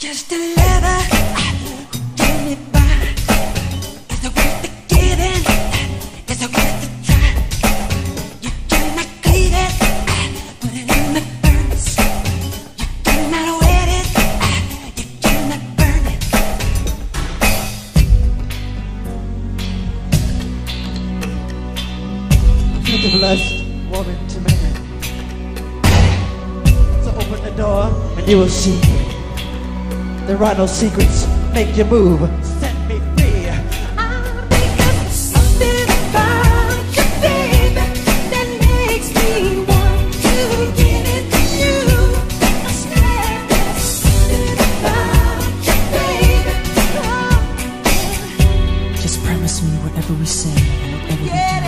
Just a lover, get me by. Is it worth the giving? Is it worth the try? You cannot clean it, put it in the furnace. You cannot wet it, you cannot burn it. Of lust, woman to man. So open the door and you will see. There are no secrets. Make your move. Set me free. I'll make up something about you, baby, that makes me want to give it to you. There's something about you, baby. Oh, Just promise me whatever we say and whatever we do